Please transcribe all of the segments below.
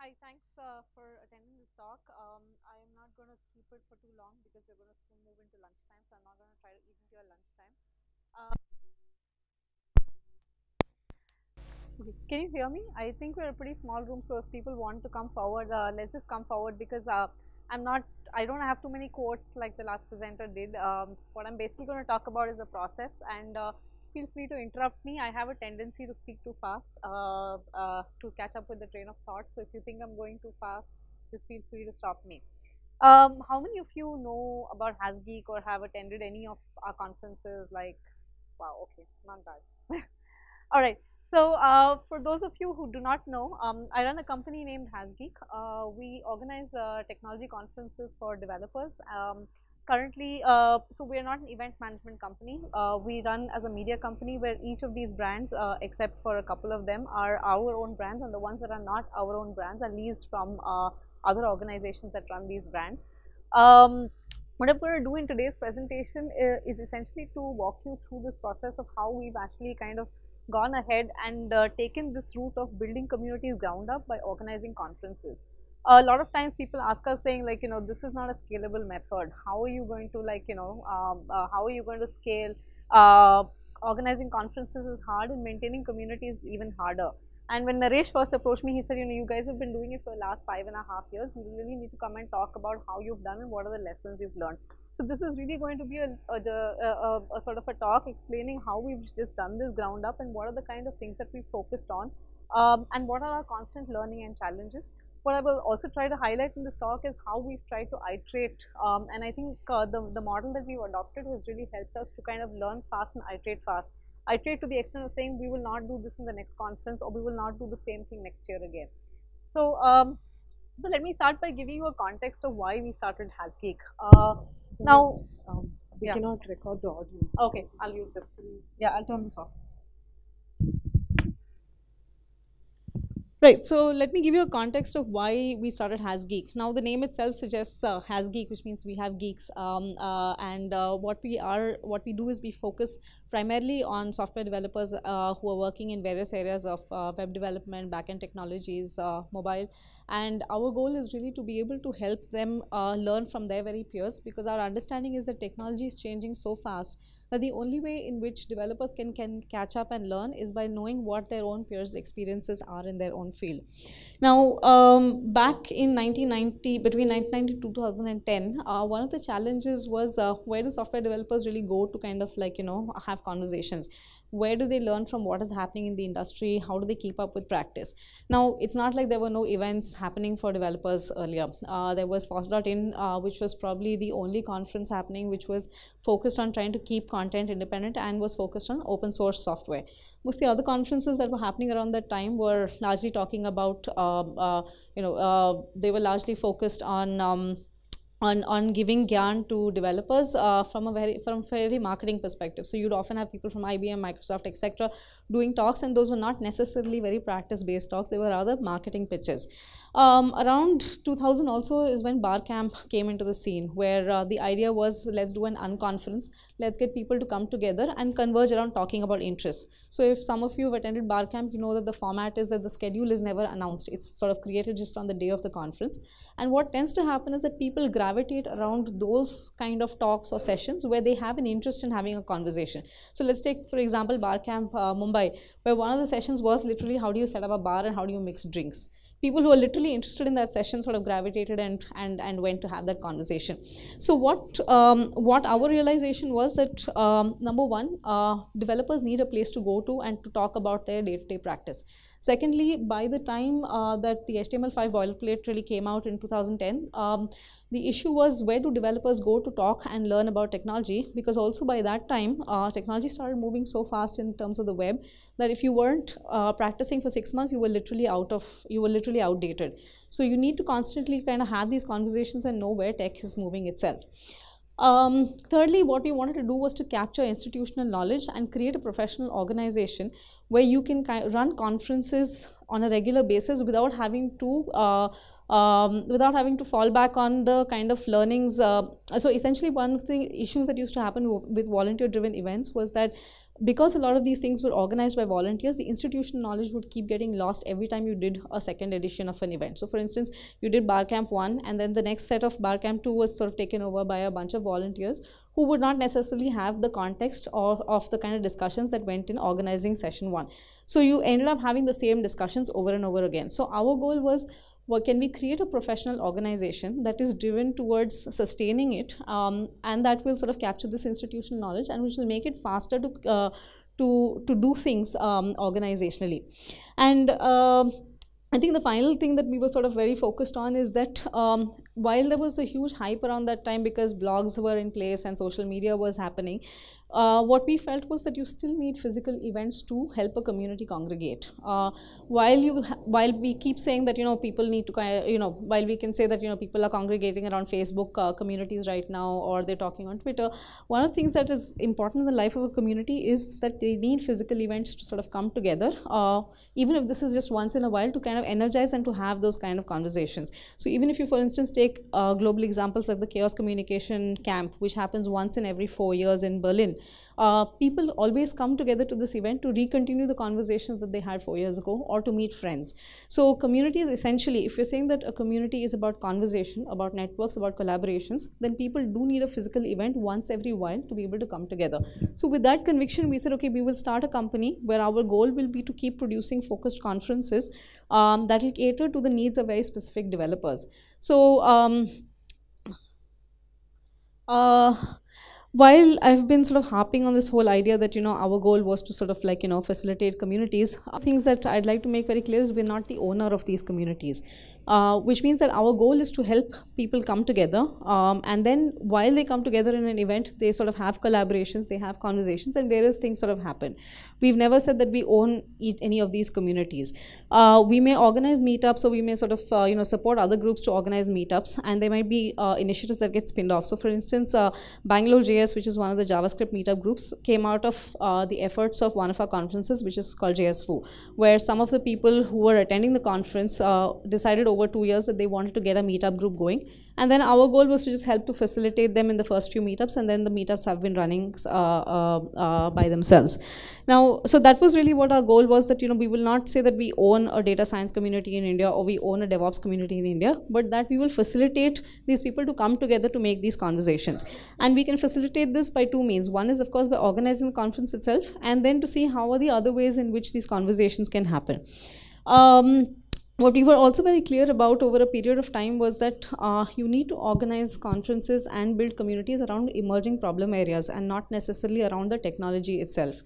hi, thanks uh, for attending this talk. Um, I'm not going to keep it for too long because we're going to soon move into lunchtime, so I'm not going to try to eat into your lunchtime. Uh, okay. Can you hear me? I think we're a pretty small room, so if people want to come forward, uh, let's just come forward because uh, I'm not, I don't have too many quotes like the last presenter did. Um, what I'm basically going to talk about is the process and uh, feel free to interrupt me. I have a tendency to speak too fast uh, uh, to catch up with the train of thought. So if you think I'm going too fast, just feel free to stop me. Um, how many of you know about HasGeek or have attended any of our conferences? Like, wow, okay, not bad. All right. So uh, for those of you who do not know, um, I run a company named HasGeek. Uh, we organize uh, technology conferences for developers. Um, currently, uh, so we are not an event management company. Uh, we run as a media company where each of these brands, uh, except for a couple of them, are our own brands, and the ones that are not our own brands are leased from uh, other organizations that run these brands. Um, what I'm going to do in today's presentation is, is, essentially to walk you through this process of how we've actually kind of gone ahead and uh, taken this route of building communities ground up by organizing conferences a lot of times people ask us saying like you know this is not a scalable method. How are you going to like you know um, uh, how are you going to scale? Uh, organizing conferences is hard and maintaining communities is even harder. And when Naresh first approached me he said you know you guys have been doing it for the last five and a half years. You really need to come and talk about how you've done and what are the lessons you've learned. So this is really going to be a, a, a, a sort of a talk explaining how we've just done this ground up and what are the kind of things that we focused on um, and what are our constant learning and challenges what I will also try to highlight in this talk is how we've tried to iterate. Um, and I think uh, the, the model that we've adopted has really helped us to kind of learn fast and iterate fast. Iterate to the extent of saying we will not do this in the next conference or we will not do the same thing next year again. So, um, so let me start by giving you a context of why we started HasGeek. Uh, so now, um, we yeah. cannot record the audio. Okay, I'll use this. Yeah, I'll turn this off. Right, so let me give you a context of why we started HasGeek. Now, the name itself suggests uh, HasGeek, which means we have geeks. Um, uh, and uh, what we are, what we do is we focus primarily on software developers uh, who are working in various areas of uh, web development, backend technologies, uh, mobile. And our goal is really to be able to help them learn from their very peers because our understanding is that technology is changing so fast that the only way in which developers can, can catch up and learn is by knowing what their own peers' experiences are in their own field. Now, um, back in 1990, between 1990 to 2010, uh, one of the challenges was uh, where do software developers really go to kind of like, you know, have conversations? Where do they learn from what is happening in the industry? How do they keep up with practice? Now it's not like there were no events happening for developers earlier. Uh, there was FOSS.in uh, which was probably the only conference happening which was focused on trying to keep content independent and was focused on open source software. Most of the other conferences that were happening around that time were largely talking about uh, uh you know uh, they were largely focused on um, on, on giving Gyan to developers uh, from a very from a very marketing perspective. So you'd often have people from IBM, Microsoft, etc., doing talks, and those were not necessarily very practice-based talks. They were rather marketing pitches. Um, around 2000 also is when Barcamp came into the scene, where uh, the idea was let's do an unconference, let's get people to come together and converge around talking about interests. So if some of you have attended Barcamp, you know that the format is that the schedule is never announced. It's sort of created just on the day of the conference. And what tends to happen is that people gravitate around those kind of talks or sessions where they have an interest in having a conversation. So let's take, for example, Barcamp uh, Mumbai, where one of the sessions was literally how do you set up a bar and how do you mix drinks. People who are literally interested in that session sort of gravitated and and and went to have that conversation. So what um, what our realization was that um, number one uh, developers need a place to go to and to talk about their day-to-day -day practice. Secondly by the time uh, that the html5 boilerplate really came out in 2010 um, the issue was where do developers go to talk and learn about technology? Because also by that time uh, technology started moving so fast in terms of the web that if you weren't uh, practicing for six months you were literally out of you were literally outdated. So you need to constantly kind of have these conversations and know where tech is moving itself. Um, thirdly, what we wanted to do was to capture institutional knowledge and create a professional organization where you can run conferences on a regular basis without having to uh, um, without having to fall back on the kind of learnings. Uh, so essentially one of the issues that used to happen with volunteer driven events was that because a lot of these things were organized by volunteers, the institutional knowledge would keep getting lost every time you did a second edition of an event. So, for instance, you did Bar Camp 1, and then the next set of Bar Camp 2 was sort of taken over by a bunch of volunteers who would not necessarily have the context of, of the kind of discussions that went in organizing session 1. So, you ended up having the same discussions over and over again. So, our goal was well, can we create a professional organization that is driven towards sustaining it um, and that will sort of capture this institutional knowledge and which will make it faster to uh, to to do things um, organizationally. And uh, I think the final thing that we were sort of very focused on is that um, while there was a huge hype around that time because blogs were in place and social media was happening, uh, what we felt was that you still need physical events to help a community congregate. Uh, while you, while we keep saying that you know people need to kind of, you know, while we can say that you know people are congregating around Facebook uh, communities right now, or they're talking on Twitter, one of the things that is important in the life of a community is that they need physical events to sort of come together, uh, even if this is just once in a while, to kind of energize and to have those kind of conversations. So even if you, for instance, take uh, global examples like the Chaos Communication Camp, which happens once in every four years in Berlin uh, people always come together to this event to recontinue the conversations that they had four years ago or to meet friends. So communities essentially, if you're saying that a community is about conversation, about networks, about collaborations, then people do need a physical event once every while to be able to come together. So with that conviction, we said, okay, we will start a company where our goal will be to keep producing focused conferences um, that will cater to the needs of very specific developers. So um, uh, while I've been sort of harping on this whole idea that you know our goal was to sort of like you know facilitate communities, things that I'd like to make very clear is we're not the owner of these communities. Uh, which means that our goal is to help people come together um, and then while they come together in an event they sort of have collaborations they have conversations and various things sort of happen. We've never said that we own any of these communities. Uh, we may organize meetups or we may sort of uh, you know support other groups to organize meetups and there might be uh, initiatives that get spinned off. So for instance uh, bangalore js which is one of the javascript meetup groups came out of uh, the efforts of one of our conferences which is called JSFOO where some of the people who were attending the conference decided over two years that they wanted to get a meetup group going. And then our goal was to just help to facilitate them in the first few meetups, and then the meetups have been running uh, uh, uh, by themselves. Now, so that was really what our goal was that, you know, we will not say that we own a data science community in India or we own a DevOps community in India, but that we will facilitate these people to come together to make these conversations. And we can facilitate this by two means. One is, of course, by organizing the conference itself, and then to see how are the other ways in which these conversations can happen. Um, what we were also very clear about over a period of time was that uh, you need to organize conferences and build communities around emerging problem areas and not necessarily around the technology itself.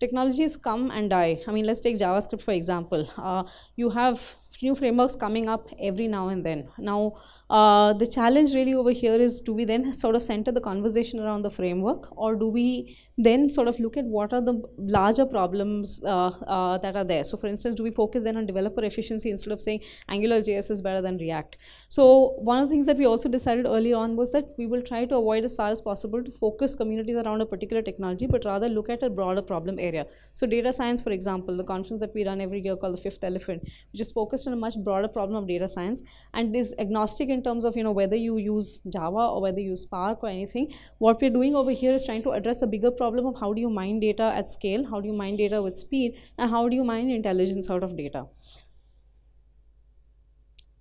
Technologies come and die. I mean, let's take JavaScript for example. Uh, you have new frameworks coming up every now and then. Now, uh, the challenge really over here is do we then sort of center the conversation around the framework or do we then sort of look at what are the larger problems uh, uh, that are there. So for instance, do we focus then on developer efficiency instead of saying Angular JS is better than React? So one of the things that we also decided early on was that we will try to avoid as far as possible to focus communities around a particular technology, but rather look at a broader problem area. So data science, for example, the conference that we run every year called the Fifth Elephant, which is focused on a much broader problem of data science and is agnostic in terms of you know whether you use Java or whether you use Spark or anything. What we're doing over here is trying to address a bigger problem of how do you mine data at scale, how do you mine data with speed, and how do you mine intelligence out of data.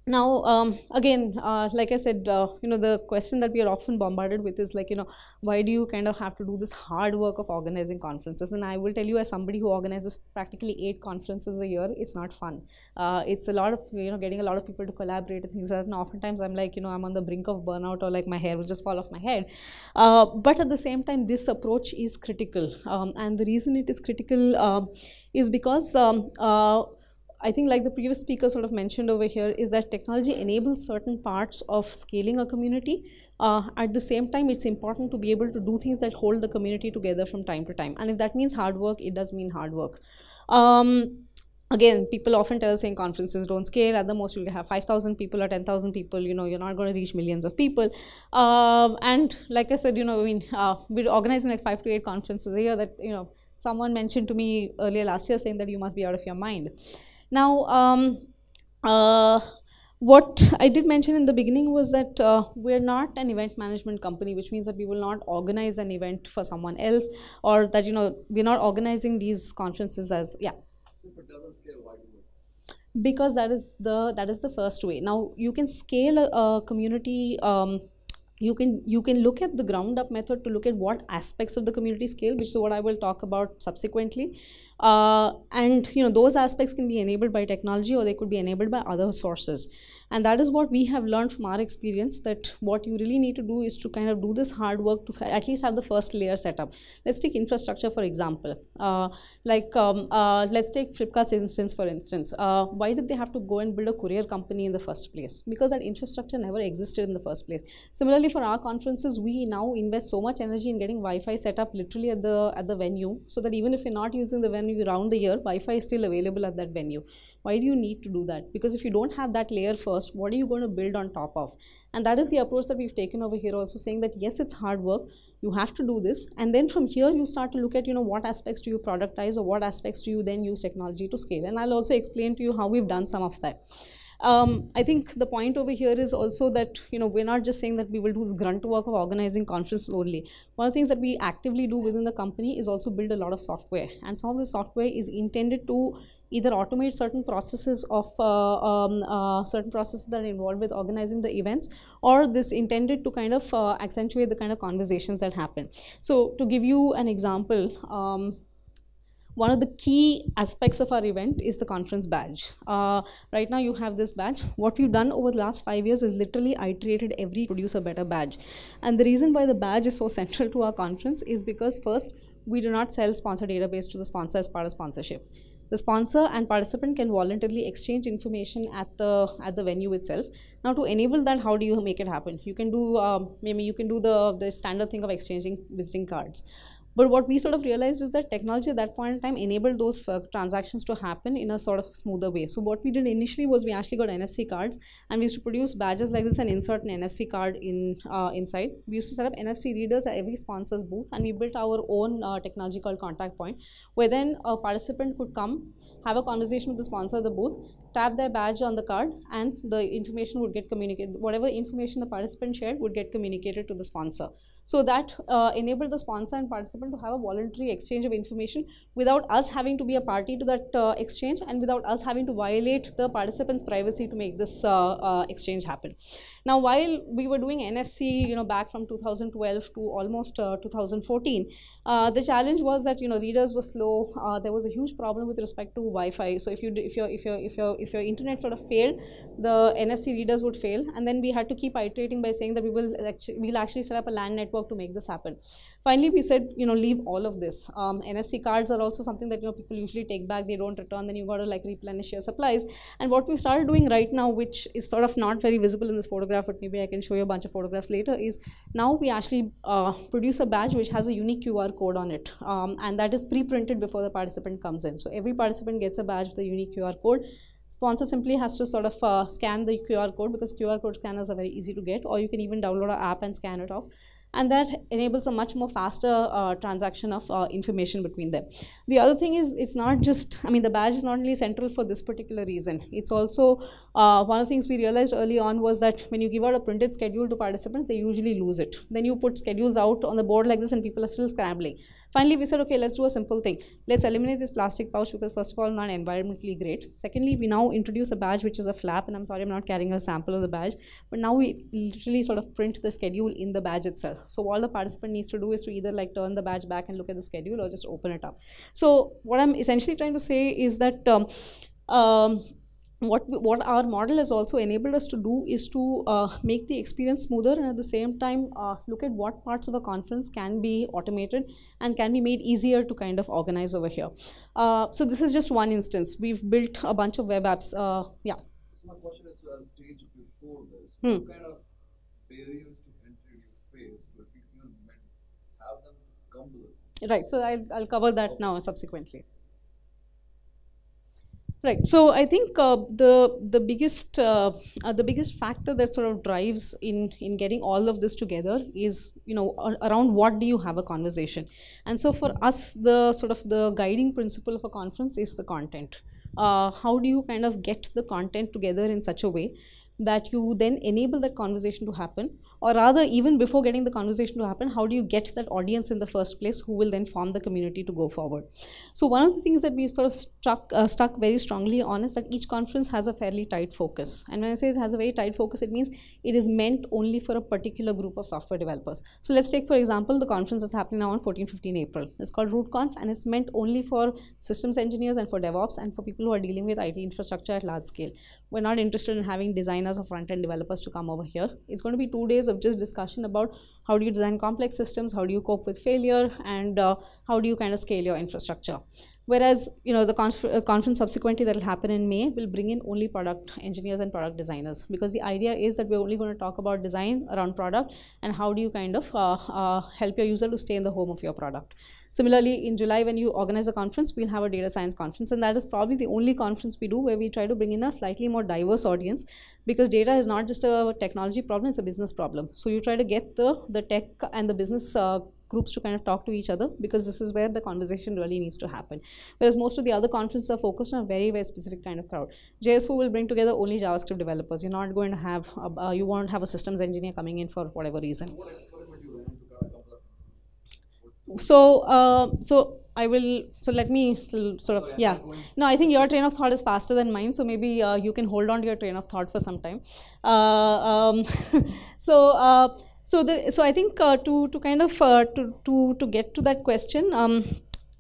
Now, um, again, uh, like I said, uh, you know, the question that we are often bombarded with is like, you know, why do you kind of have to do this hard work of organizing conferences? And I will tell you, as somebody who organizes practically eight conferences a year, it's not fun. Uh, it's a lot of, you know, getting a lot of people to collaborate and things like that. And oftentimes I'm like, you know, I'm on the brink of burnout or like my hair will just fall off my head. Uh, but at the same time, this approach is critical. Um, and the reason it is critical um, is because um, uh, I think like the previous speaker sort of mentioned over here is that technology enables certain parts of scaling a community. Uh, at the same time, it's important to be able to do things that hold the community together from time to time. And if that means hard work, it does mean hard work. Um, again, people often tell us saying conferences don't scale. At the most, you'll have 5,000 people or 10,000 people. You know, you're not going to reach millions of people. Um, and like I said, you know, I mean, uh, we're organizing like five to eight conferences a year that, you know, someone mentioned to me earlier last year saying that you must be out of your mind. Now, um, uh, what I did mention in the beginning was that uh, we're not an event management company, which means that we will not organize an event for someone else, or that you know we're not organizing these conferences as yeah. Because that is the that is the first way. Now you can scale a, a community. Um, you can you can look at the ground up method to look at what aspects of the community scale, which is what I will talk about subsequently. Uh, and you know those aspects can be enabled by technology or they could be enabled by other sources and that is what we have learned from our experience that what you really need to do is to kind of do this hard work to at least have the first layer set up. Let's take infrastructure for example. Uh, like um, uh, let's take flipkart's instance for instance. Uh, why did they have to go and build a courier company in the first place? Because that infrastructure never existed in the first place. Similarly for our conferences we now invest so much energy in getting wi-fi set up literally at the at the venue so that even if you're not using the venue around the year wi-fi is still available at that venue why do you need to do that? Because if you don't have that layer first what are you going to build on top of? And that is the approach that we've taken over here also saying that yes it's hard work you have to do this. And then from here you start to look at you know what aspects do you productize or what aspects do you then use technology to scale? And i'll also explain to you how we've done some of that. Um, I think the point over here is also that you know we're not just saying that we will do this grunt work of organizing conferences only. One of the things that we actively do within the company is also build a lot of software, and some of the software is intended to either automate certain processes of uh, um, uh, certain processes that are involved with organizing the events or this intended to kind of uh, accentuate the kind of conversations that happen. So to give you an example, um, one of the key aspects of our event is the conference badge. Uh, right now you have this badge. What we've done over the last five years is literally iterated every producer better badge. And the reason why the badge is so central to our conference is because first, we do not sell sponsor database to the sponsor as part of sponsorship the sponsor and participant can voluntarily exchange information at the at the venue itself. Now to enable that how do you make it happen? You can do um, maybe you can do the the standard thing of exchanging visiting cards but what we sort of realized is that technology at that point in time enabled those uh, transactions to happen in a sort of smoother way. So what we did initially was we actually got NFC cards and we used to produce badges like this and insert an NFC card in uh, inside. We used to set up NFC readers at every sponsor's booth and we built our own uh, technology called Contact Point where then a participant could come have a conversation with the sponsor of the booth, tap their badge on the card, and the information would get communicated. Whatever information the participant shared would get communicated to the sponsor. So that uh, enabled the sponsor and participant to have a voluntary exchange of information without us having to be a party to that uh, exchange and without us having to violate the participant's privacy to make this uh, uh exchange happen. Now, while we were doing NFC, you know, back from 2012 to almost uh, 2014, uh, the challenge was that you know readers were slow. there was a huge problem with respect to Wi-Fi. So if you if your if your if your if your internet sort of failed, the NFC readers would fail, and then we had to keep iterating by saying that we will actually, we'll actually set up a LAN network to make this happen. Finally, we said, you know, leave all of this. Um, NFC cards are also something that, you know, people usually take back, they don't return, then you've got to like replenish your supplies. And what we've started doing right now, which is sort of not very visible in this photograph, but maybe I can show you a bunch of photographs later, is now we actually uh, produce a badge which has a unique QR code on it. Um, and that is pre-printed before the participant comes in. So every participant gets a badge with a unique QR code sponsor simply has to sort of uh, scan the QR code because QR code scanners are very easy to get or you can even download an app and scan it off and that enables a much more faster uh, transaction of uh, information between them. The other thing is it's not just, I mean the badge is not only central for this particular reason, it's also uh, one of the things we realized early on was that when you give out a printed schedule to participants, they usually lose it. Then you put schedules out on the board like this and people are still scrambling. Finally, we said, okay, let's do a simple thing. Let's eliminate this plastic pouch because first of all, not environmentally great. Secondly, we now introduce a badge which is a flap, and I'm sorry I'm not carrying a sample of the badge, but now we literally sort of print the schedule in the badge itself. So all the participant needs to do is to either like turn the badge back and look at the schedule or just open it up. So what I'm essentially trying to say is that um, um, what what our model has also enabled us to do is to uh, make the experience smoother and at the same time uh, look at what parts of a conference can be automated and can be made easier to kind of organize over here. Uh, so this is just one instance. We've built a bunch of web apps. Uh, yeah. So my question is to a stage before this. Hmm. What kind of barriers to entry you face least even have them come to? Right. So I'll, I'll cover that okay. now subsequently. Right. So I think uh, the the biggest uh, uh, the biggest factor that sort of drives in in getting all of this together is you know around what do you have a conversation, and so for us the sort of the guiding principle of a conference is the content. Uh, how do you kind of get the content together in such a way that you then enable that conversation to happen or rather even before getting the conversation to happen how do you get that audience in the first place who will then form the community to go forward? So one of the things that we sort of stuck uh, stuck very strongly on is that each conference has a fairly tight focus. And when i say it has a very tight focus it means it is meant only for a particular group of software developers. So let's take for example the conference that's happening now on 14 15 april. It's called rootconf and it's meant only for systems engineers and for devops and for people who are dealing with it infrastructure at large scale we're not interested in having designers or front-end developers to come over here. It's going to be two days of just discussion about how do you design complex systems, how do you cope with failure, and uh, how do you kind of scale your infrastructure. Whereas, you know, the uh, conference subsequently that will happen in May will bring in only product engineers and product designers because the idea is that we're only going to talk about design around product and how do you kind of uh, uh help your user to stay in the home of your product. Similarly, in July, when you organize a conference, we'll have a data science conference, and that is probably the only conference we do where we try to bring in a slightly more diverse audience because data is not just a technology problem, it's a business problem. So you try to get the, the tech and the business uh, groups to kind of talk to each other because this is where the conversation really needs to happen. Whereas most of the other conferences are focused on a very, very specific kind of crowd. JSFOO will bring together only JavaScript developers. You're not going to have, a, uh, you won't have a systems engineer coming in for whatever reason so uh, so I will so let me sort of yeah no I think your train of thought is faster than mine so maybe uh, you can hold on to your train of thought for some time. Uh, um, so uh, so the so I think uh, to to kind of uh, to to to get to that question um,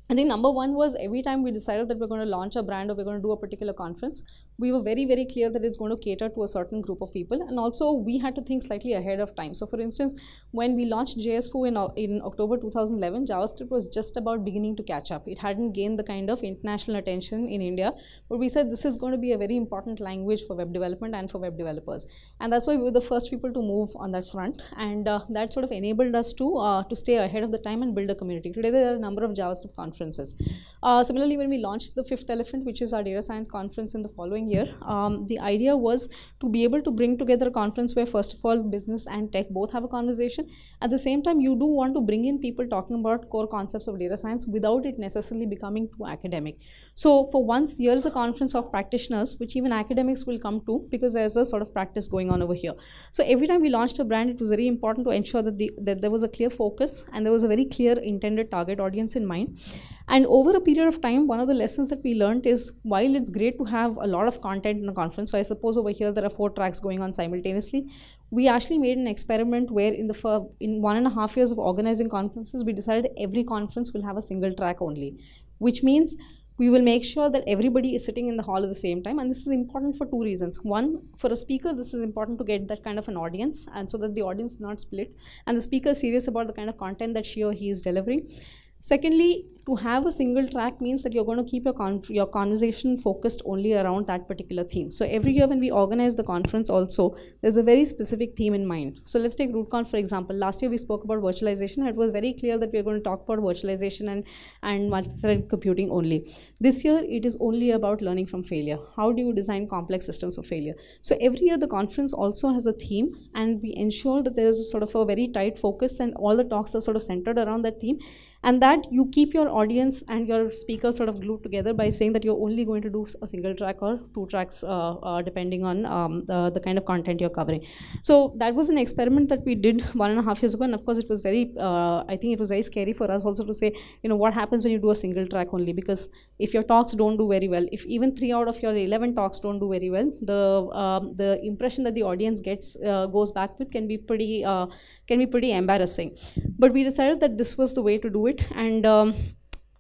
I think number one was every time we decided that we're going to launch a brand or we're going to do a particular conference, we were very, very clear that it's going to cater to a certain group of people. And also, we had to think slightly ahead of time. So, for instance, when we launched JSFOO in, in October 2011, JavaScript was just about beginning to catch up. It hadn't gained the kind of international attention in India, but we said this is going to be a very important language for web development and for web developers. And that's why we were the first people to move on that front. And uh, that sort of enabled us to, uh, to stay ahead of the time and build a community. Today, there are a number of JavaScript conferences conferences. Uh, similarly, when we launched the fifth elephant, which is our data science conference in the following year, um, the idea was to be able to bring together a conference where first of all business and tech both have a conversation. At the same time, you do want to bring in people talking about core concepts of data science without it necessarily becoming too academic. So for once, here is a conference of practitioners, which even academics will come to because there's a sort of practice going on over here. So every time we launched a brand, it was very important to ensure that, the, that there was a clear focus and there was a very clear intended target audience in mind. And over a period of time, one of the lessons that we learned is while it's great to have a lot of content in a conference, so I suppose over here there are four tracks going on simultaneously, we actually made an experiment where in the in one and a half years of organizing conferences, we decided every conference will have a single track only, which means we will make sure that everybody is sitting in the hall at the same time. And this is important for two reasons. One for a speaker this is important to get that kind of an audience and so that the audience is not split and the speaker is serious about the kind of content that she or he is delivering Secondly, to have a single track means that you're going to keep your, con your conversation focused only around that particular theme. So every year when we organize the conference also, there's a very specific theme in mind. So let's take RootCon for example. Last year we spoke about virtualization. It was very clear that we are going to talk about virtualization and, and multi-thread computing only. This year it is only about learning from failure. How do you design complex systems for failure? So every year the conference also has a theme and we ensure that there is a sort of a very tight focus and all the talks are sort of centered around that theme and that you keep your audience and your speakers sort of glued together by saying that you're only going to do a single track or two tracks uh, uh, depending on um, the, the, kind of content you're covering. So that was an experiment that we did one and a half years ago. And of course it was very uh, i think it was very scary for us also to say you know what happens when you do a single track only? Because if your talks don't do very well if even three out of your 11 talks don't do very well the um, the impression that the audience gets uh, goes back with can be pretty uh, can be pretty embarrassing. But we decided that this was the way to do it and um,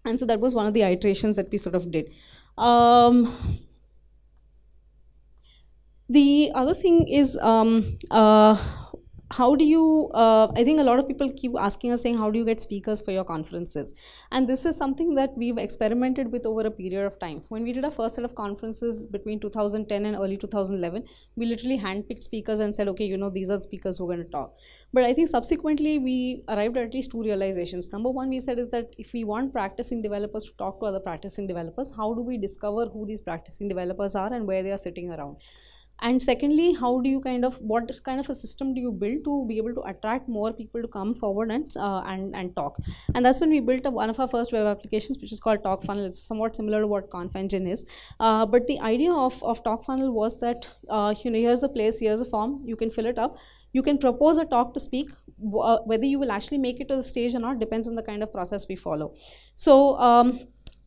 and so that was one of the iterations that we sort of did. Um, the other thing is um, uh, how do you uh, i think a lot of people keep asking us saying how do you get speakers for your conferences? And this is something that we've experimented with over a period of time. When we did our first set of conferences between 2010 and early 2011 we literally handpicked speakers and said okay you know these are the speakers who are going to talk. But i think subsequently we arrived at at least two realizations. Number one we said is that if we want practicing developers to talk to other practicing developers how do we discover who these practicing developers are and where they are sitting around and secondly how do you kind of what kind of a system do you build to be able to attract more people to come forward and uh, and and talk? And that's when we built a, one of our first web applications which is called talk funnel it's somewhat similar to what ConfEngine is. Uh, but the idea of, of talk funnel was that uh, you know here's a place here's a form you can fill it up. You can propose a talk to speak uh, whether you will actually make it to the stage or not depends on the kind of process we follow. So um,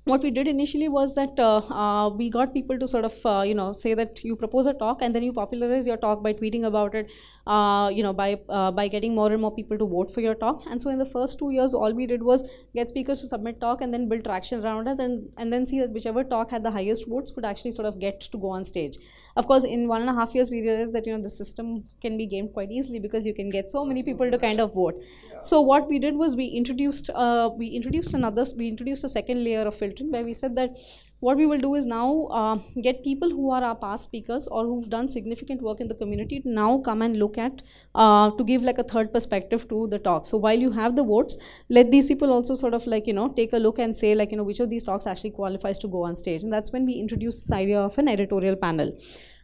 what we did initially was that uh, uh, we got people to sort of uh, you know say that you propose a talk and then you popularize your talk by tweeting about it uh, you know by uh, by getting more and more people to vote for your talk. And so in the first two years all we did was get speakers to submit talk and then build traction around it and and then see that whichever talk had the highest votes could actually sort of get to go on stage. Of course in one and a half years we realized that you know the system can be gamed quite easily because you can get so many people to kind of vote. So what we did was we introduced uh, we introduced another we introduced a second layer of filtering where we said that what we will do is now uh, get people who are our past speakers or who've done significant work in the community to now come and look at uh, to give like a third perspective to the talk. So while you have the votes let these people also sort of like you know take a look and say like you know which of these talks actually qualifies to go on stage. And that's when we introduced this idea of an editorial panel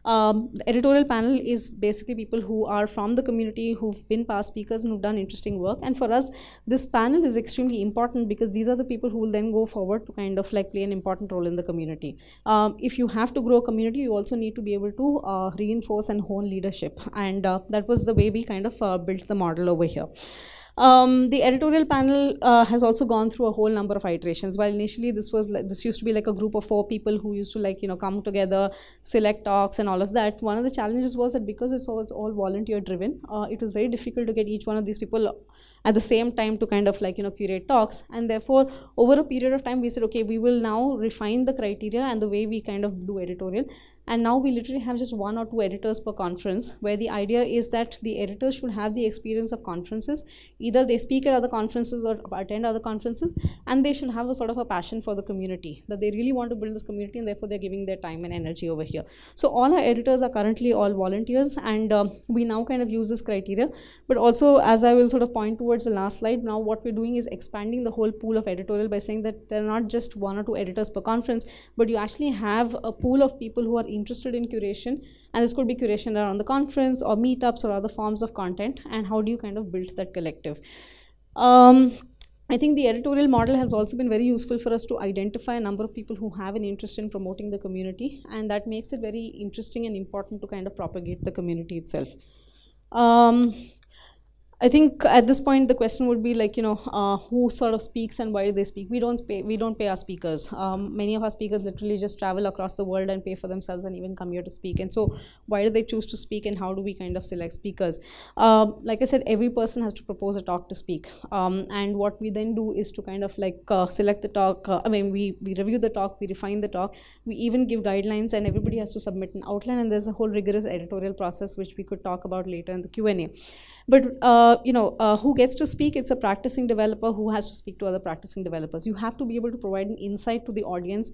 um, the editorial panel is basically people who are from the community who've been past speakers and who've done interesting work. And for us, this panel is extremely important because these are the people who will then go forward to kind of like play an important role in the community. Um, if you have to grow a community, you also need to be able to uh, reinforce and hone leadership. And uh, that was the way we kind of uh, built the model over here. Um, the editorial panel uh, has also gone through a whole number of iterations. While initially this was this used to be like a group of four people who used to like you know come together, select talks and all of that. One of the challenges was that because it's all, it's all volunteer driven, uh, it was very difficult to get each one of these people at the same time to kind of like you know curate talks and therefore over a period of time we said okay we will now refine the criteria and the way we kind of do editorial and now we literally have just one or two editors per conference where the idea is that the editors should have the experience of conferences. Either they speak at other conferences or attend other conferences and they should have a sort of a passion for the community that they really want to build this community and therefore they're giving their time and energy over here. So all our editors are currently all volunteers and uh, we now kind of use this criteria. But also as i will sort of point towards the last slide now what we're doing is expanding the whole pool of editorial by saying that there are not just one or two editors per conference but you actually have a pool of people who are interested in curation and this could be curation around the conference or meetups or other forms of content and how do you kind of build that collective um, I think the editorial model has also been very useful for us to identify a number of people who have an interest in promoting the community and that makes it very interesting and important to kind of propagate the community itself. Um, I think at this point the question would be like you know uh, who sort of speaks and why do they speak? We don't pay we don't pay our speakers. Um, many of our speakers literally just travel across the world and pay for themselves and even come here to speak. And so why do they choose to speak and how do we kind of select speakers? Um, like I said, every person has to propose a talk to speak. Um, and what we then do is to kind of like uh, select the talk. Uh, I mean we we review the talk, we refine the talk, we even give guidelines, and everybody has to submit an outline. And there's a whole rigorous editorial process which we could talk about later in the Q and A. But uh, you know, uh, who gets to speak? It's a practicing developer who has to speak to other practicing developers. You have to be able to provide an insight to the audience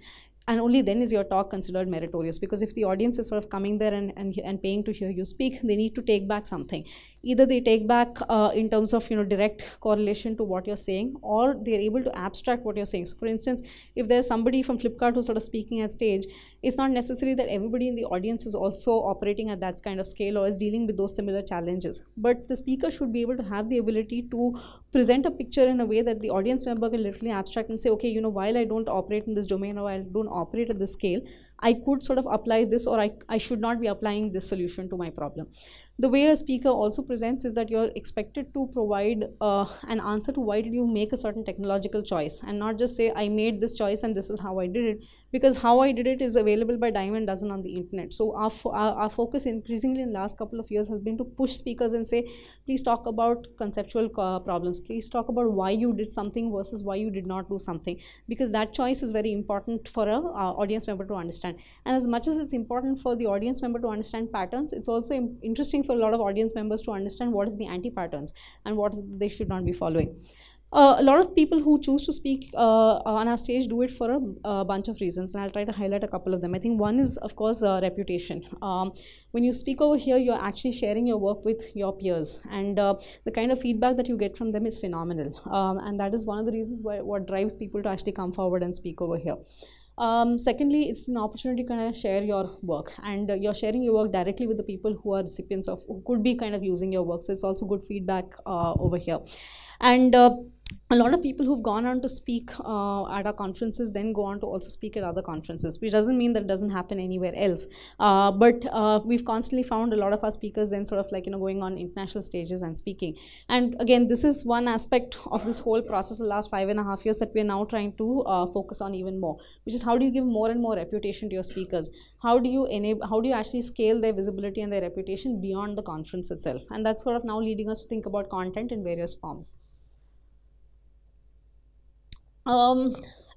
and only then is your talk considered meritorious because if the audience is sort of coming there and, and, and paying to hear you speak they need to take back something either they take back uh, in terms of you know direct correlation to what you're saying or they're able to abstract what you're saying. So for instance if there's somebody from flipkart who's sort of speaking at stage it's not necessary that everybody in the audience is also operating at that kind of scale or is dealing with those similar challenges. But the speaker should be able to have the ability to present a picture in a way that the audience member can literally abstract and say okay you know while i don't operate in this domain or i don't operate at this scale i could sort of apply this or i, I should not be applying this solution to my problem the way a speaker also presents is that you're expected to provide uh, an answer to why did you make a certain technological choice and not just say I made this choice and this is how I did it because how I did it is available by dime a dozen on the internet. So our, our, our, focus increasingly in the last couple of years has been to push speakers and say, please talk about conceptual uh, problems. Please talk about why you did something versus why you did not do something because that choice is very important for a uh, audience member to understand. And as much as it's important for the audience member to understand patterns, it's also interesting for a lot of audience members to understand what is the anti-patterns and what they should not be following. Uh, a lot of people who choose to speak uh, on our stage do it for a, a, bunch of reasons, and I'll try to highlight a couple of them. I think one is, of course, uh, reputation. Um, when you speak over here, you're actually sharing your work with your peers, and uh, the kind of feedback that you get from them is phenomenal. Um, and that is one of the reasons why what drives people to actually come forward and speak over here. Um, secondly, it's an opportunity to kind of share your work, and uh, you're sharing your work directly with the people who are recipients of, who could be kind of using your work. So it's also good feedback uh, over here, and uh, a lot of people who've gone on to speak uh, at our conferences then go on to also speak at other conferences, which doesn't mean that it doesn't happen anywhere else. Uh, but uh, we've constantly found a lot of our speakers then sort of like, you know, going on international stages and speaking. And again, this is one aspect of this whole process the last five and a half years that we're now trying to uh, focus on even more, which is how do you give more and more reputation to your speakers? How do you enable, how do you actually scale their visibility and their reputation beyond the conference itself? And that's sort of now leading us to think about content in various forms um,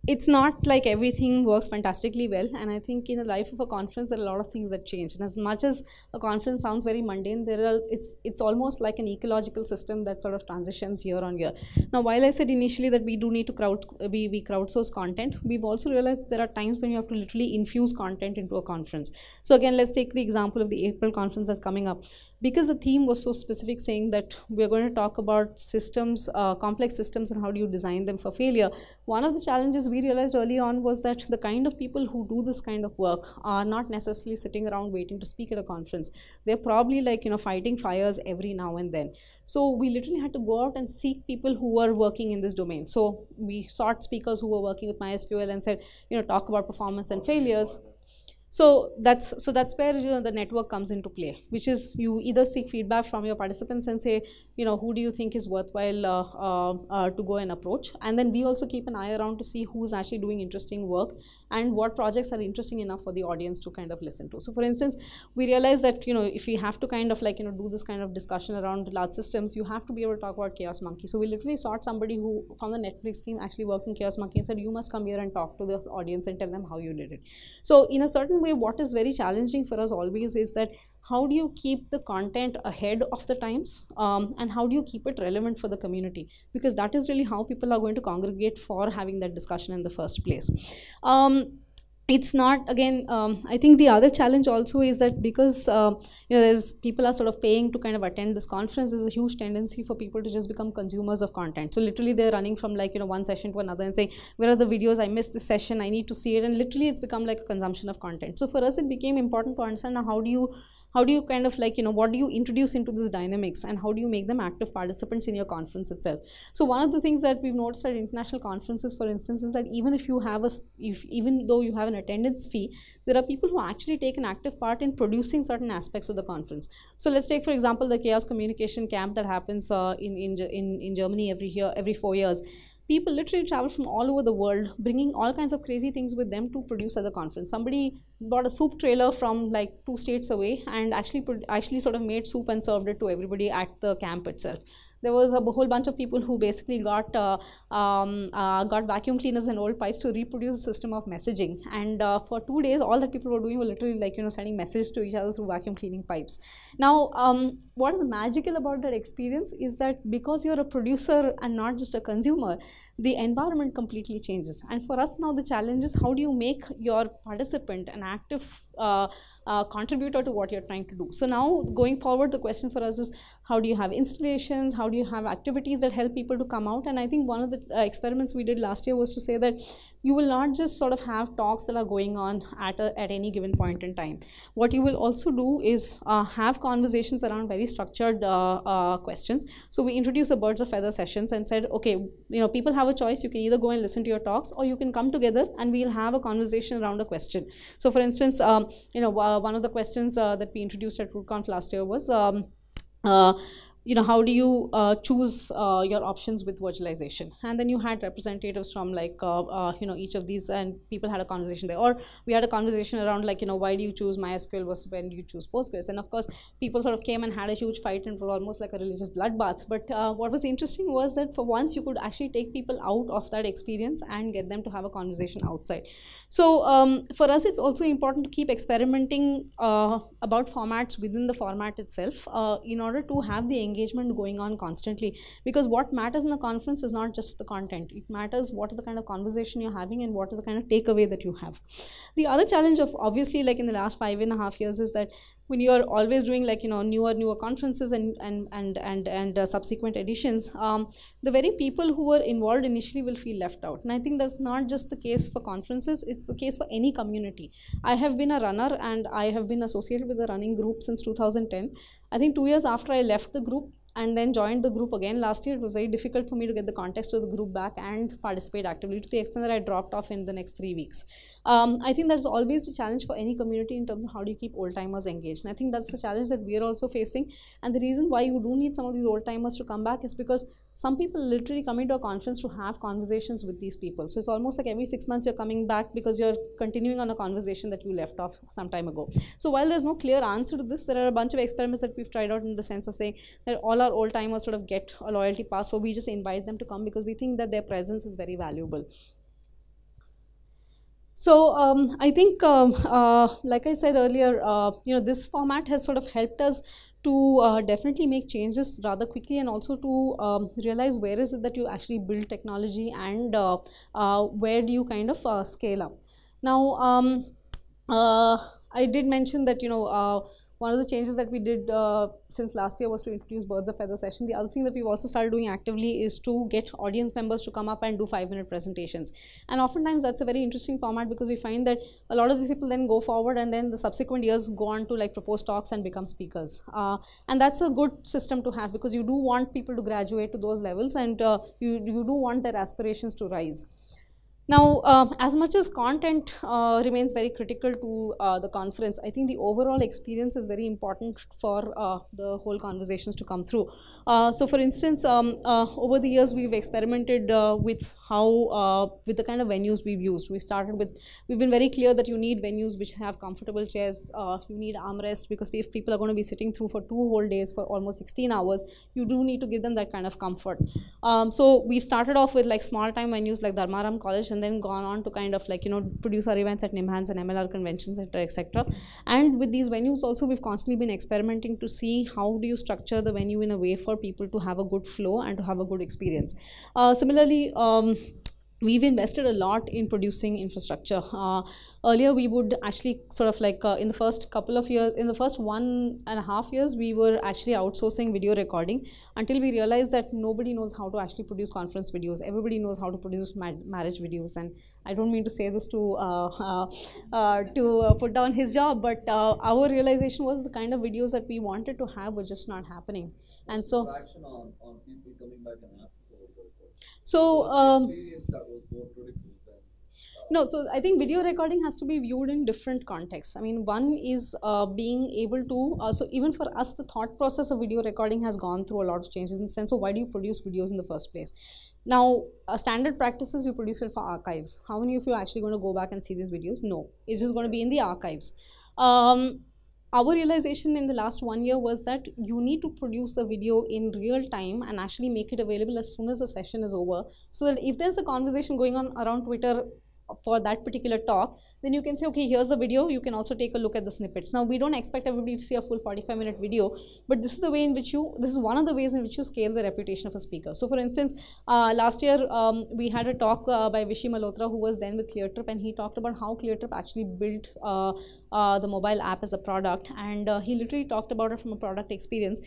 it's not like everything works fantastically well and i think in the life of a conference there are a lot of things that change. And as much as a conference sounds very mundane there are it's it's almost like an ecological system that sort of transitions year on year. Now while i said initially that we do need to crowd we, we crowdsource content we've also realized there are times when you have to literally infuse content into a conference. So again let's take the example of the april conference that's coming up because the theme was so specific saying that we're going to talk about systems uh, complex systems and how do you design them for failure one of the challenges we realized early on was that the kind of people who do this kind of work are not necessarily sitting around waiting to speak at a conference. They're probably like you know fighting fires every now and then. So we literally had to go out and seek people who were working in this domain. So we sought speakers who were working with mysql and said you know talk about performance and failures so that's so that's where you know, the network comes into play, which is you either seek feedback from your participants and say, you know, who do you think is worthwhile uh, uh, uh, to go and approach, and then we also keep an eye around to see who's actually doing interesting work and what projects are interesting enough for the audience to kind of listen to. So, for instance, we realize that you know if we have to kind of like you know do this kind of discussion around large systems, you have to be able to talk about Chaos Monkey. So we literally sought somebody who from the Netflix team actually worked in Chaos Monkey and said, you must come here and talk to the audience and tell them how you did it. So in a certain way, what is very challenging for us always is that how do you keep the content ahead of the times um, and how do you keep it relevant for the community? Because that is really how people are going to congregate for having that discussion in the first place. Um, it's not again um, i think the other challenge also is that because uh, you know there's people are sort of paying to kind of attend this conference there's a huge tendency for people to just become consumers of content. So literally they're running from like you know one session to another and saying where are the videos? I missed this session. I need to see it. And literally it's become like a consumption of content. So for us it became important to understand how do you how do you kind of like you know what do you introduce into this dynamics and how do you make them active participants in your conference itself? So one of the things that we've noticed at international conferences for instance is that even if you have a if even though you have an attendance fee there are people who actually take an active part in producing certain aspects of the conference. So let's take for example the chaos communication camp that happens uh, in, in in in germany every year every four years people literally travel from all over the world bringing all kinds of crazy things with them to produce at the conference. Somebody bought a soup trailer from like two states away and actually put actually sort of made soup and served it to everybody at the camp itself there was a whole bunch of people who basically got uh, um, uh, got vacuum cleaners and old pipes to reproduce a system of messaging. And uh, for two days, all that people were doing were literally like you know sending messages to each other through vacuum cleaning pipes. Now, um, what is magical about that experience is that because you're a producer and not just a consumer, the environment completely changes. And for us now, the challenge is how do you make your participant an active uh, uh, contributor to what you're trying to do. So now going forward, the question for us is how do you have installations? How do you have activities that help people to come out? And I think one of the uh, experiments we did last year was to say that you will not just sort of have talks that are going on at, a, at any given point in time. What you will also do is uh, have conversations around very structured uh, uh, questions. So we introduced a birds of feather sessions and said, okay, you know, people have a choice. You can either go and listen to your talks or you can come together and we'll have a conversation around a question. So for instance, um, you know, uh, one of the questions uh, that we introduced at RootConf last year was, um, uh, you know how do you uh, choose uh, your options with virtualization? And then you had representatives from like uh, uh, you know each of these and people had a conversation there. Or we had a conversation around like you know why do you choose mysql versus when you choose postgres? And of course people sort of came and had a huge fight and it was almost like a religious bloodbath. But uh, what was interesting was that for once you could actually take people out of that experience and get them to have a conversation outside. So um, for us it's also important to keep experimenting uh, about formats within the format itself in order to have the engagement going on constantly. Because what matters in a conference is not just the content. It matters what is the kind of conversation you're having and what is the kind of takeaway that you have. The other challenge of obviously like in the last five and a half years is that when you are always doing like you know newer newer conferences and and and and, and uh, subsequent editions um, the very people who were involved initially will feel left out. And i think that's not just the case for conferences it's the case for any community. I have been a runner and i have been associated with the running group since 2010 i think two years after i left the group and then joined the group again. Last year it was very difficult for me to get the context of the group back and participate actively to the extent that i dropped off in the next three weeks. Um, i think that's always a challenge for any community in terms of how do you keep old timers engaged. And i think that's the challenge that we are also facing. And the reason why you do need some of these old timers to come back is because some people literally come into a conference to have conversations with these people. So it's almost like every six months you're coming back because you're continuing on a conversation that you left off some time ago. So while there's no clear answer to this, there are a bunch of experiments that we've tried out in the sense of saying that all our old timers sort of get a loyalty pass. So we just invite them to come because we think that their presence is very valuable. So um, I think, um, uh, like I said earlier, uh, you know, this format has sort of helped us to uh, definitely make changes rather quickly and also to um, realize where is it that you actually build technology and uh, uh, where do you kind of uh, scale up. Now, um, uh, I did mention that, you know, uh, one of the changes that we did uh, since last year was to introduce birds of feather session. The other thing that we've also started doing actively is to get audience members to come up and do five minute presentations. And oftentimes that's a very interesting format because we find that a lot of these people then go forward and then the subsequent years go on to like propose talks and become speakers. Uh, and that's a good system to have because you do want people to graduate to those levels and uh, you, you do want their aspirations to rise. Now, uh, as much as content uh, remains very critical to uh, the conference, I think the overall experience is very important for uh, the whole conversations to come through. Uh, so, for instance, um, uh, over the years, we've experimented with how, with the kind of venues we've used. We started with, we've been very clear that you need venues which have comfortable chairs, you need armrest because if people are going to be sitting through for two whole days for almost 16 hours, you do need to give them that kind of comfort. Um, so, we've started off with like small time venues like Dharmaram College and then gone on to kind of like you know produce our events at NIMHANS and MLR Convention Center, etc. And with these venues also, we've constantly been experimenting to see how do you structure the venue in a way for people to have a good flow and to have a good experience. Uh, similarly. Um, we've invested a lot in producing infrastructure. Uh, earlier, we would actually sort of like uh, in the first couple of years, in the first one and a half years, we were actually outsourcing video recording until we realized that nobody knows how to actually produce conference videos. Everybody knows how to produce ma marriage videos, and I don't mean to say this to uh, uh, uh to put down his job, but uh, our realization was the kind of videos that we wanted to have were just not happening, and so. On, on people coming back and asking so, um, no, so I think video recording has to be viewed in different contexts. I mean, one is uh, being able to, uh, so even for us, the thought process of video recording has gone through a lot of changes in the sense of why do you produce videos in the first place? Now, a standard practices you produce it for archives. How many of you are actually going to go back and see these videos? No, it's just going to be in the archives. Um, our realization in the last one year was that you need to produce a video in real time and actually make it available as soon as the session is over. So that if there's a conversation going on around twitter for that particular talk then you can say okay here's the video. You can also take a look at the snippets. Now we don't expect everybody to see a full 45 minute video but this is the way in which you this is one of the ways in which you scale the reputation of a speaker. So for instance uh, last year um, we had a talk uh, by Vishy Malhotra who was then with Cleartrip and he talked about how Cleartrip actually built uh, uh the mobile app as a product. And uh, he literally talked about it from a product experience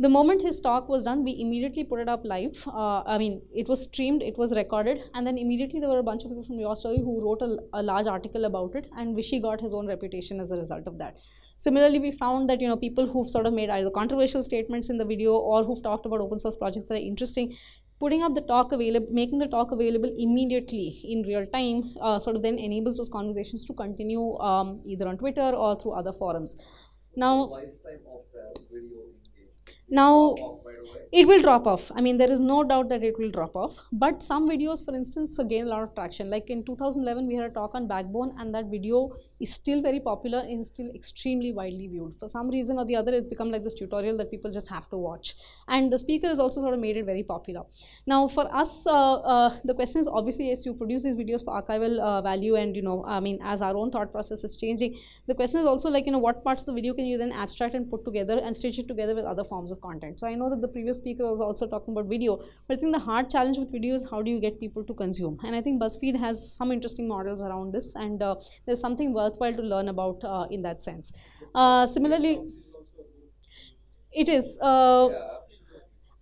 the moment his talk was done, we immediately put it up live. Uh, I mean, it was streamed, it was recorded, and then immediately there were a bunch of people from YourStory who wrote a, a large article about it, and Vishy got his own reputation as a result of that. Similarly, we found that you know people who've sort of made either controversial statements in the video or who've talked about open source projects that are interesting, putting up the talk available, making the talk available immediately in real time, uh, sort of then enables those conversations to continue um, either on Twitter or through other forums. Now, lifetime of the video now it will drop off. I mean there is no doubt that it will drop off. But some videos for instance gain a lot of traction. Like in 2011 we had a talk on backbone and that video is still very popular and still extremely widely viewed. For some reason or the other, it's become like this tutorial that people just have to watch. And the speaker has also sort of made it very popular. Now, for us, uh, uh, the question is obviously, yes, you produce these videos for archival uh, value and, you know, I mean, as our own thought process is changing, the question is also like, you know, what parts of the video can you then abstract and put together and stitch it together with other forms of content. So I know that the previous speaker was also talking about video, but I think the hard challenge with video is how do you get people to consume? And I think BuzzFeed has some interesting models around this and uh, there's something worth worthwhile to learn about uh, in that sense. Uh, similarly, it is. Uh,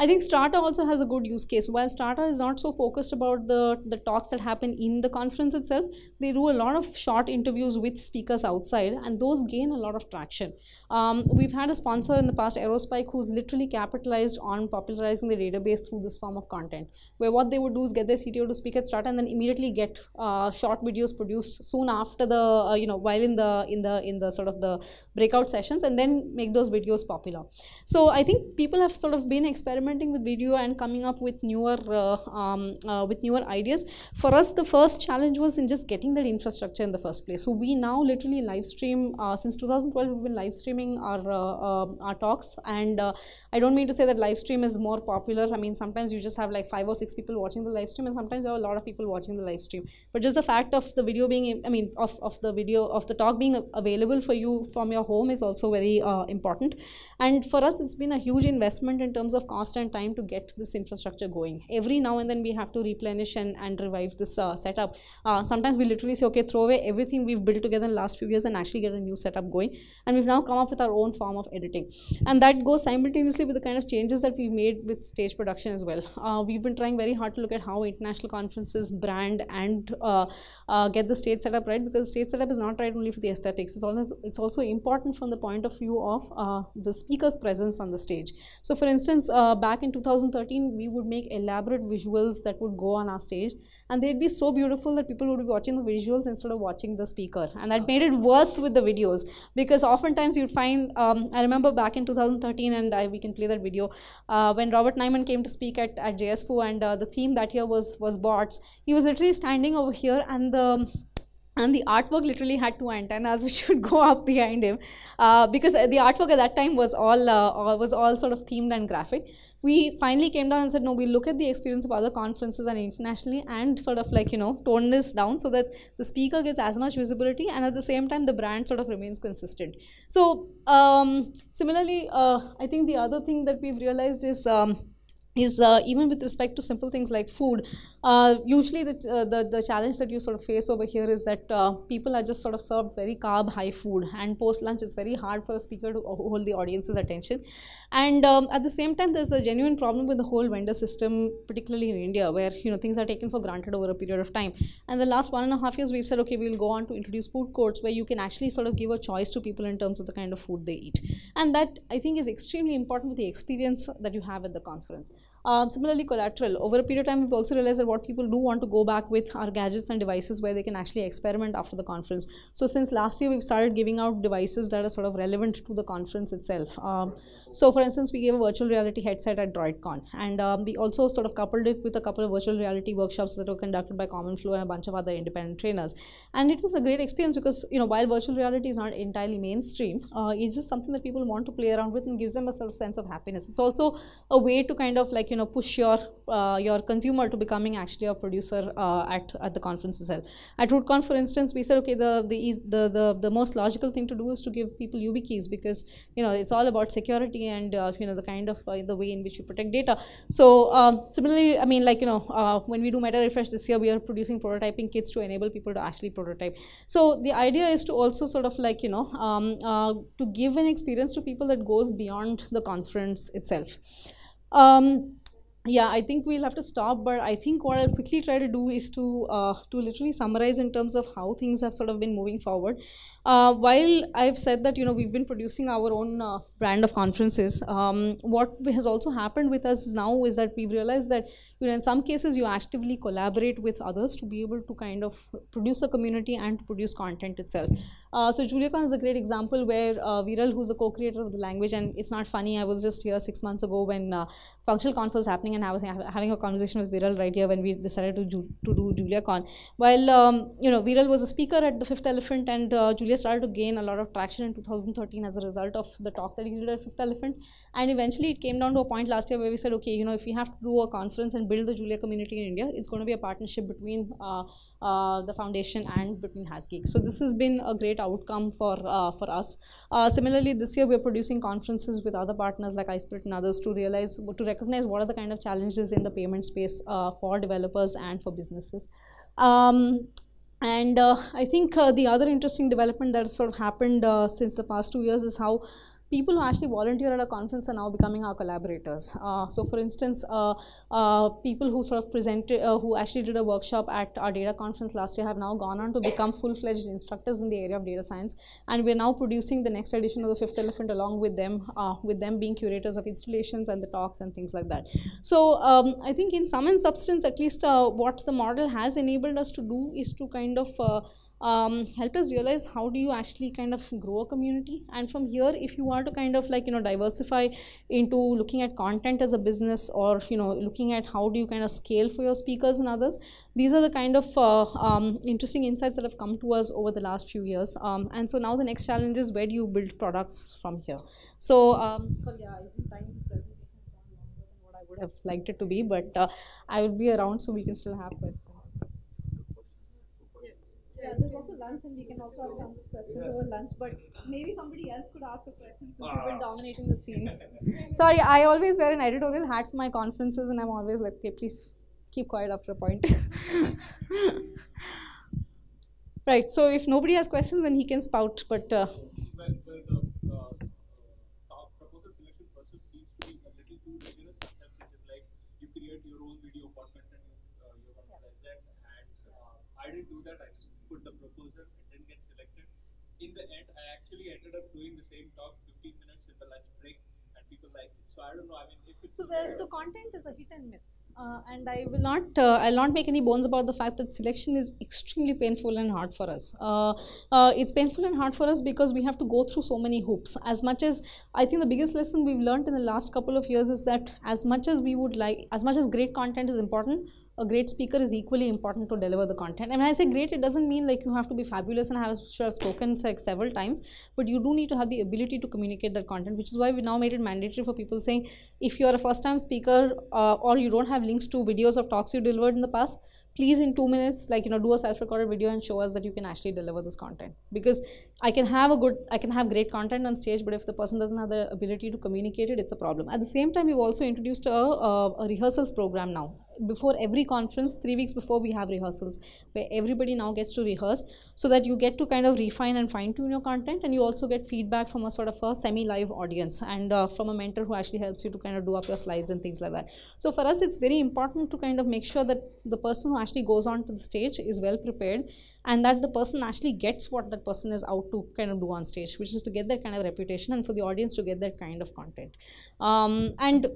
I think Strata also has a good use case. While Strata is not so focused about the, the talks that happen in the conference itself, they do a lot of short interviews with speakers outside, and those gain a lot of traction. Um, we've had a sponsor in the past, Aerospike, who's literally capitalized on popularizing the database through this form of content, where what they would do is get their CTO to speak at Strata and then immediately get uh, short videos produced soon after the, uh, you know, while in the in the in the sort of the breakout sessions, and then make those videos popular. So I think people have sort of been experimenting with video and coming up with newer uh, um, uh, with newer ideas. For us, the first challenge was in just getting that infrastructure in the first place. So we now literally live stream uh, since 2012. We've been live streaming our our talks and i don't mean to say that live stream is more popular i mean sometimes you just have like five or six people watching the live stream and sometimes there are a lot of people watching the live stream but just the fact of the video being i mean of, of the video of the talk being available for you from your home is also very uh, important and for us it's been a huge investment in terms of cost and time to get this infrastructure going. Every now and then we have to replenish and, and revive this uh, setup. Uh, sometimes we literally say okay throw away everything we've built together in the last few years and actually get a new setup going. And we've now come up with our own form of editing. And that goes simultaneously with the kind of changes that we've made with stage production as well. Uh, we've been trying very hard to look at how international conferences brand and uh, uh, get the stage setup right because stage setup is not right only for the aesthetics. It's also it's also important from the point of view of uh, the speaker's presence on the stage. So for instance back in 2013 we would make elaborate visuals that would go on our stage. And they'd be so beautiful that people would be watching the visuals instead of watching the speaker. And that made it worse with the videos. Because oftentimes you'd find um, i remember back in 2013 and I, we can play that video uh, when robert nyman came to speak at, at and uh, the theme that year was was bots. He was literally standing over here and the and the artwork literally had two antennas which would go up behind him. Uh, because the artwork at that time was all uh, was all sort of themed and graphic we finally came down and said no we look at the experience of other conferences and internationally and sort of like you know tone this down so that the speaker gets as much visibility and at the same time the brand sort of remains consistent. So um, similarly uh, i think the other thing that we've realized is um, is uh, even with respect to simple things like food uh, usually the, uh, the, the challenge that you sort of face over here is that uh, people are just sort of served very carb high food and post lunch it's very hard for a speaker to hold the audience's attention. And um, at the same time there's a genuine problem with the whole vendor system particularly in india where you know things are taken for granted over a period of time. And the last one and a half years we've said okay we'll go on to introduce food courts where you can actually sort of give a choice to people in terms of the kind of food they eat. And that i think is extremely important for the experience that you have at the conference um, similarly, collateral. Over a period of time, we've also realized that what people do want to go back with are gadgets and devices where they can actually experiment after the conference. So since last year, we've started giving out devices that are sort of relevant to the conference itself. Um, so for instance, we gave a virtual reality headset at DroidCon, and um, we also sort of coupled it with a couple of virtual reality workshops that were conducted by Common Flow and a bunch of other independent trainers. And it was a great experience because you know while virtual reality is not entirely mainstream, uh, it's just something that people want to play around with and gives them a sort of sense of happiness. It's also a way to kind of like you know push your uh, your consumer to becoming actually a producer uh, at at the conference itself. At Rootconf, for instance, we said okay the the the the, the most logical thing to do is to give people YubiKeys because you know it's all about security and uh, you know the kind of uh, the way in which you protect data. So um, similarly i mean like you know uh, when we do meta refresh this year we are producing prototyping kits to enable people to actually prototype. So the idea is to also sort of like you know um, uh, to give an experience to people that goes beyond the conference itself. Um, yeah i think we'll have to stop but i think what i'll quickly try to do is to uh, to literally summarize in terms of how things have sort of been moving forward uh, while I've said that you know we've been producing our own uh, brand of conferences, um, what has also happened with us now is that we've realized that you know in some cases you actively collaborate with others to be able to kind of produce a community and to produce content itself. Uh, so JuliaCon is a great example where uh, Viral, who's the co-creator of the language, and it's not funny. I was just here six months ago when uh, functional conf was happening, and I was having a conversation with Viral right here when we decided to do, to do JuliaCon. While um, you know Viral was a speaker at the Fifth Elephant, and uh, Julia started to gain a lot of traction in 2013 as a result of the talk that he did at Fifth Elephant, and eventually it came down to a point last year where we said, okay, you know, if we have to do a conference and build the Julia community in India, it's going to be a partnership between uh, uh, the foundation and between HasGeek. So this has been a great outcome for uh, for us. Uh, similarly, this year we are producing conferences with other partners like iSPIRT and others to realize to recognize what are the kind of challenges in the payment space uh, for developers and for businesses. Um, and uh, I think uh, the other interesting development that sort of happened uh, since the past two years is how people who actually volunteer at a conference are now becoming our collaborators. Uh, so, for instance, uh, uh, people who sort of presented, uh, who actually did a workshop at our data conference last year have now gone on to become full-fledged instructors in the area of data science, and we're now producing the next edition of the Fifth Elephant along with them, uh, with them being curators of installations and the talks and things like that. So, um, I think in sum and substance, at least uh, what the model has enabled us to do is to kind of um, helped us realize how do you actually kind of grow a community? And from here if you want to kind of like you know diversify into looking at content as a business or you know looking at how do you kind of scale for your speakers and others these are the kind of uh, um, interesting insights that have come to us over the last few years. Um, and so now the next challenge is where do you build products from here? So um, so yeah I think presentation is what I would have liked it to be but uh, I will be around so we can still have questions there's also lunch, and we can also have some questions over lunch. But maybe somebody else could ask a question since you've been dominating the scene. Sorry, I always wear an editorial hat for my conferences, and I'm always like, okay, please keep quiet after a point. right. So if nobody has questions, then he can spout. But uh, well, well, the uh, uh, proposal selection process seems to be a little too rigorous. Sometimes it is like you create your own video content and you, uh, you're going to present. And uh, I didn't do that. I just put the proposal, it didn't get selected. In the end, Ended up doing the same talk 15 minutes in the lunch break, and people liked it. So I don't know. I mean, so the, the content is a hit and miss. Uh, and I will not, uh, I'll not make any bones about the fact that selection is extremely painful and hard for us. Uh, uh, it's painful and hard for us because we have to go through so many hoops. As much as I think the biggest lesson we've learned in the last couple of years is that as much as we would like, as much as great content is important, a great speaker is equally important to deliver the content. And when I say great, it doesn't mean like you have to be fabulous and have, sure have spoken like several times, but you do need to have the ability to communicate that content, which is why we now made it mandatory for people saying if you're a first time speaker uh, or you don't have links to videos of talks you delivered in the past, please in two minutes like you know do a self-recorded video and show us that you can actually deliver this content. Because i can have a good i can have great content on stage but if the person doesn't have the ability to communicate it it's a problem. At the same time we've also introduced a, a, a rehearsals program now before every conference, three weeks before we have rehearsals, where everybody now gets to rehearse so that you get to kind of refine and fine tune your content and you also get feedback from a sort of a semi-live audience and uh, from a mentor who actually helps you to kind of do up your slides and things like that. So for us, it's very important to kind of make sure that the person who actually goes on to the stage is well prepared and that the person actually gets what that person is out to kind of do on stage, which is to get that kind of reputation and for the audience to get that kind of content. Um, and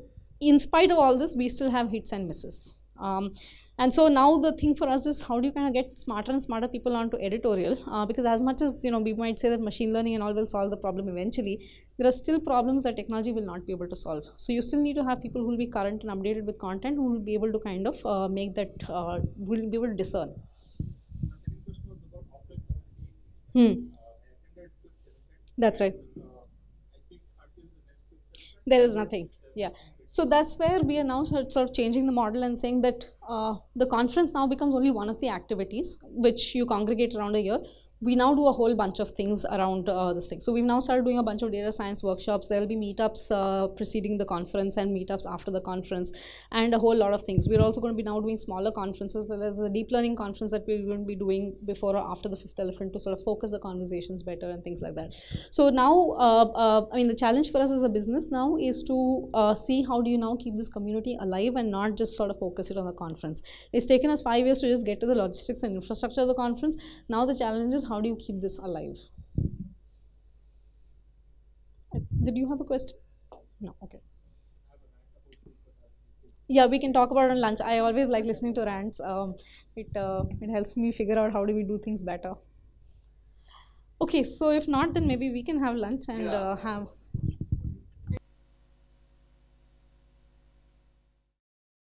in spite of all this, we still have hits and misses. Um, and so now the thing for us is how do you kind of get smarter and smarter people onto editorial? Uh, because as much as you know, we might say that machine learning and all will solve the problem eventually, there are still problems that technology will not be able to solve. So you still need to have people who will be current and updated with content, who will be able to kind of uh, make that, uh, will be able to discern. The second question was about. Hmm. I attended fifth elephant. That's right. Uh, I think until the next fifth elephant, There is nothing. Yeah. So that's where we are now sort of changing the model and saying that uh, the conference now becomes only one of the activities which you congregate around a year we now do a whole bunch of things around uh, this thing. So we've now started doing a bunch of data science workshops. There'll be meetups uh, preceding the conference and meetups after the conference and a whole lot of things. We're also going to be now doing smaller conferences. There's a deep learning conference that we're going to be doing before or after the fifth elephant to sort of focus the conversations better and things like that. So now, uh, uh I mean, the challenge for us as a business now is to uh, see how do you now keep this community alive and not just sort of focus it on the conference. It's taken us five years to just get to the logistics and infrastructure of the conference. Now the challenge is how do you keep this alive? Did you have a question? No, okay. Yeah, we can talk about it on lunch. I always like listening to rants. Um, it uh, it helps me figure out how do we do things better. Okay, so if not, then maybe we can have lunch and Yeah. uh, have